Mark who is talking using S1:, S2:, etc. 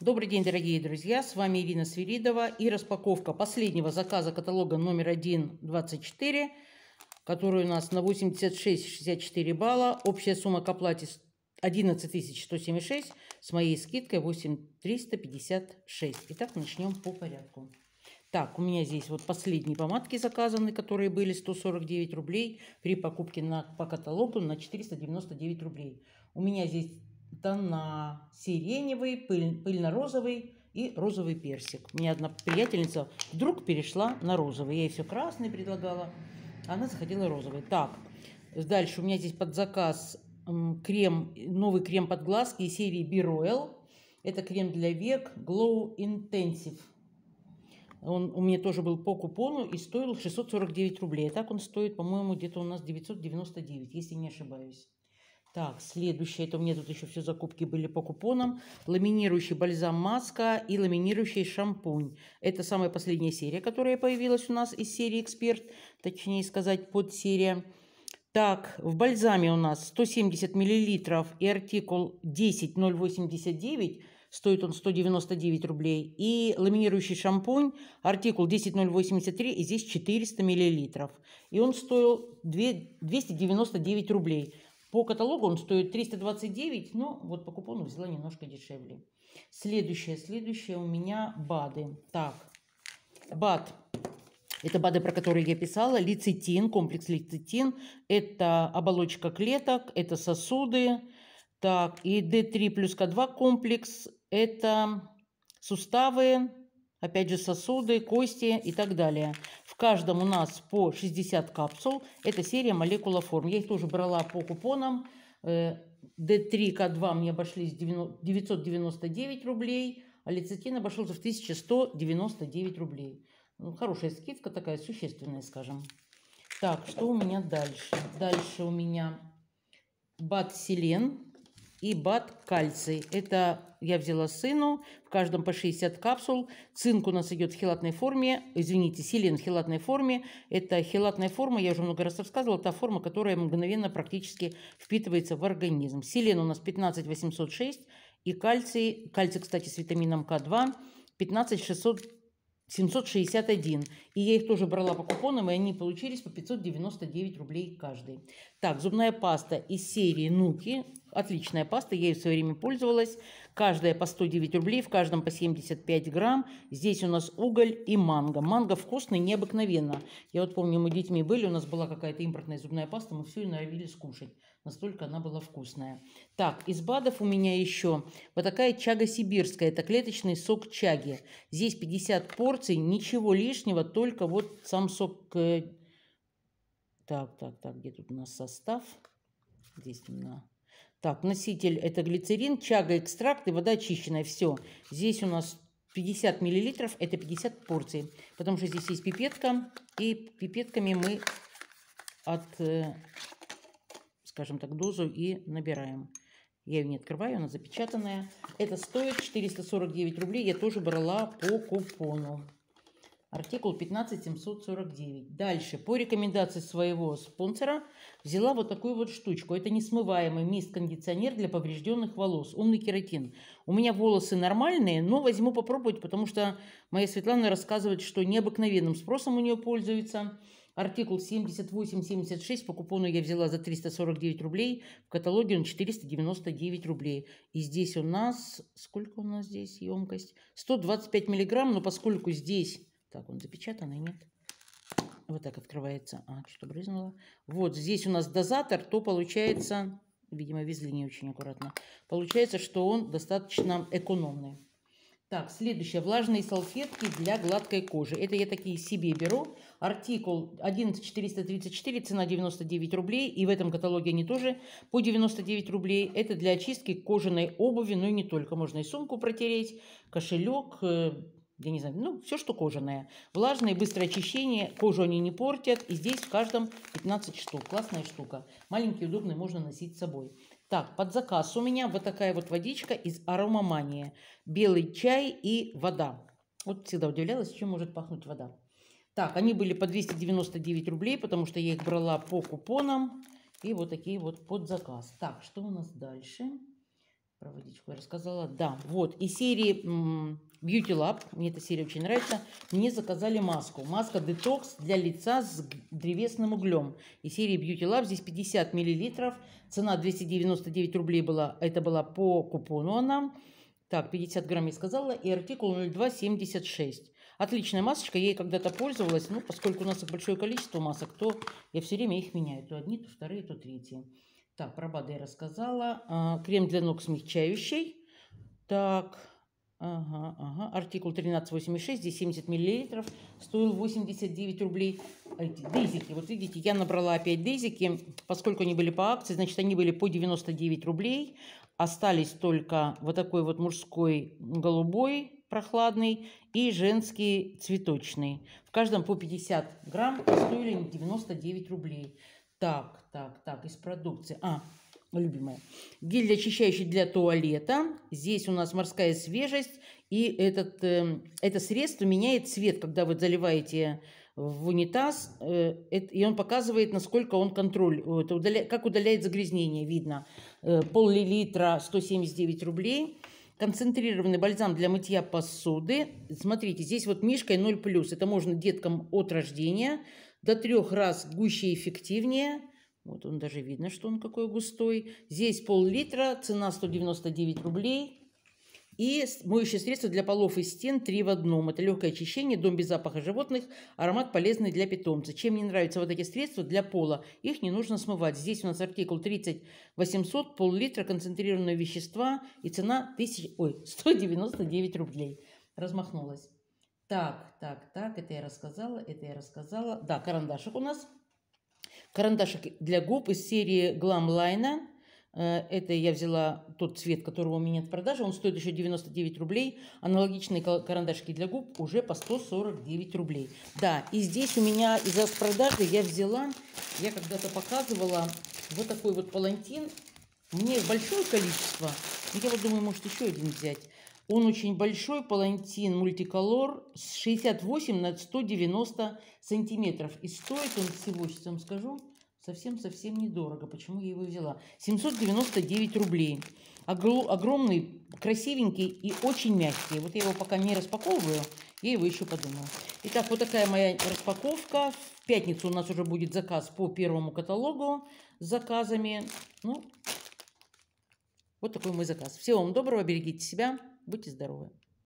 S1: Добрый день, дорогие друзья! С вами Ирина Свиридова и распаковка последнего заказа каталога номер 1.24, который у нас на 86-64 балла. Общая сумма к оплате 11 176 с моей скидкой 8356. Итак, начнем по порядку. Так, у меня здесь вот последние помадки заказаны, которые были 149 рублей при покупке на, по каталогу на 499 рублей. У меня здесь тона сиреневый, пыль, пыльно-розовый и розовый персик. У меня одна приятельница вдруг перешла на розовый. Я ей все красный предлагала, она захотела розовый. Так, дальше у меня здесь под заказ крем, новый крем под глазки из серии Be Royal. Это крем для век Glow Intensive. Он у меня тоже был по купону и стоил 649 рублей. Так он стоит, по-моему, где-то у нас 999, если не ошибаюсь. Так, следующее, это у меня тут еще все закупки были по купонам. Ламинирующий бальзам маска и ламинирующий шампунь. Это самая последняя серия, которая появилась у нас из серии «Эксперт», точнее сказать, под серия. Так, в бальзаме у нас 170 мл и артикул 10089, стоит он 199 рублей. И ламинирующий шампунь, артикул 10083, и здесь 400 мл. И он стоил 299 рублей. По каталогу он стоит 329, но вот по купону взяла немножко дешевле. Следующее, следующее у меня БАДы. Так, БАД. Это БАДы, про которые я писала. Лецитин, комплекс лецитин. Это оболочка клеток, это сосуды. Так, и D3 плюс К2 комплекс. Это суставы, опять же сосуды, кости и так далее каждом у нас по 60 капсул. Это серия молекула форм. Я их тоже брала по купонам. D3, К2 мне обошлись 999 рублей, а лецитин обошелся в 1199 рублей. Ну, хорошая скидка такая, существенная, скажем. Так, что у меня дальше? Дальше у меня бат-селен и бат-кальций. Это я взяла сыну, в каждом по 60 капсул. Цинк у нас идет в хелатной форме, извините, селен в хелатной форме. Это хелатная форма, я уже много раз рассказывала, та форма, которая мгновенно практически впитывается в организм. Селен у нас 15806 и кальций, кальций, кстати, с витамином К2 15600 761. И я их тоже брала по купонам, и они получились по 599 рублей каждый. Так, зубная паста из серии Нуки. Отличная паста, я ей в свое время пользовалась. Каждая по 109 рублей, в каждом по 75 грамм. Здесь у нас уголь и манго. Манго вкусный, необыкновенно. Я вот помню, мы детьми были, у нас была какая-то импортная зубная паста, мы все ее норовили скушать. Настолько она была вкусная. Так, из БАДов у меня еще вот такая чага сибирская. Это клеточный сок чаги. Здесь 50 порций, ничего лишнего, только вот сам сок... Э, так, так, так, где тут у нас состав? Здесь именно... Так, носитель это глицерин, чага, экстракт и вода очищенная. Все. Здесь у нас 50 миллилитров, это 50 порций. Потому что здесь есть пипетка, и пипетками мы от э, скажем так, дозу и набираем. Я ее не открываю, она запечатанная. Это стоит 449 рублей. Я тоже брала по купону. Артикул 15749. Дальше, по рекомендации своего спонсора, взяла вот такую вот штучку. Это несмываемый мист-кондиционер для поврежденных волос. Умный кератин. У меня волосы нормальные, но возьму попробовать, потому что моя Светлана рассказывает, что необыкновенным спросом у нее пользуется. Артикул 7876 по купону я взяла за 349 рублей. В каталоге он 499 рублей. И здесь у нас... Сколько у нас здесь емкость? 125 миллиграмм, но поскольку здесь... Так, он запечатанный, нет? Вот так открывается. А, что брызнуло. Вот здесь у нас дозатор, то получается... Видимо, везли не очень аккуратно. Получается, что он достаточно экономный. Так, следующее. Влажные салфетки для гладкой кожи. Это я такие себе беру. Артикул 11434, цена 99 рублей. И в этом каталоге они тоже по 99 рублей. Это для очистки кожаной обуви, но и не только. Можно и сумку протереть, кошелек, э, я не знаю, ну, все, что кожаное. Влажное, быстрое очищение, кожу они не портят. И здесь в каждом 15 штук. Классная штука. Маленький, удобный, можно носить с собой. Так, под заказ у меня вот такая вот водичка из аромамании. Белый чай и вода. Вот всегда удивлялась, чем может пахнуть вода. Так, они были по 299 рублей, потому что я их брала по купонам. И вот такие вот под заказ. Так, что у нас дальше? Про водичку я рассказала. Да, вот. И серии Beauty Lab, мне эта серия очень нравится, мне заказали маску. Маска детокс для лица с древесным углем. И серии Beauty Lab, здесь 50 миллилитров. Цена 299 рублей была, это была по купону она. Так, 50 грамм я сказала, и артикул 0276. Отличная масочка, я ей когда-то пользовалась, ну, поскольку у нас их большое количество масок, то я все время их меняю. То одни, то вторые, то третьи. Так, про БАДы я рассказала. А, крем для ног смягчающий. Так, ага, ага. Артикул 1386, здесь 70 миллилитров. Стоил 89 рублей. Эти дезики, вот видите, я набрала опять дезики. Поскольку они были по акции, значит, они были по 99 рублей. Остались только вот такой вот мужской голубой прохладный и женский цветочный. В каждом по 50 грамм стоили 99 рублей. Так, так, так, из продукции. А, любимая. Гель очищающий для туалета. Здесь у нас морская свежесть. И этот, э, это средство меняет цвет, когда вы заливаете в унитаз. Э, это, и он показывает, насколько он контроль. Это удаля, как удаляет загрязнение, видно. Э, пол-литра 179 рублей. Концентрированный бальзам для мытья посуды. Смотрите, здесь вот мишкой 0+. Это можно деткам от рождения до трех раз гуще и эффективнее. Вот он даже видно, что он какой густой. Здесь пол-литра, цена 199 рублей. И моющее средство для полов и стен 3 в одном. Это легкое очищение, дом без запаха животных, аромат полезный для питомца. Чем мне нравятся вот эти средства для пола, их не нужно смывать. Здесь у нас артикул 30 800, пол-литра концентрированного вещества и цена 1000, ой, 199 рублей. Размахнулась. Так, так, так, это я рассказала, это я рассказала. Да, карандашик у нас. Карандашик для губ из серии Glam Line. Э, это я взяла тот цвет, которого у меня нет в продаже. Он стоит еще 99 рублей. Аналогичные карандашики для губ уже по 149 рублей. Да, и здесь у меня из-за продажи я взяла, я когда-то показывала вот такой вот палантин. Мне большое количество. Я вот думаю, может еще один взять. Он очень большой, палантин мультиколор, 68 на 190 сантиметров. И стоит он всего, сейчас вам скажу, совсем-совсем недорого. Почему я его взяла? 799 рублей. огромный, красивенький и очень мягкий. Вот я его пока не распаковываю, я его еще подумаю. Итак, вот такая моя распаковка. В пятницу у нас уже будет заказ по первому каталогу с заказами. Ну, вот такой мой заказ. Всего вам доброго, берегите себя. Будьте здоровы!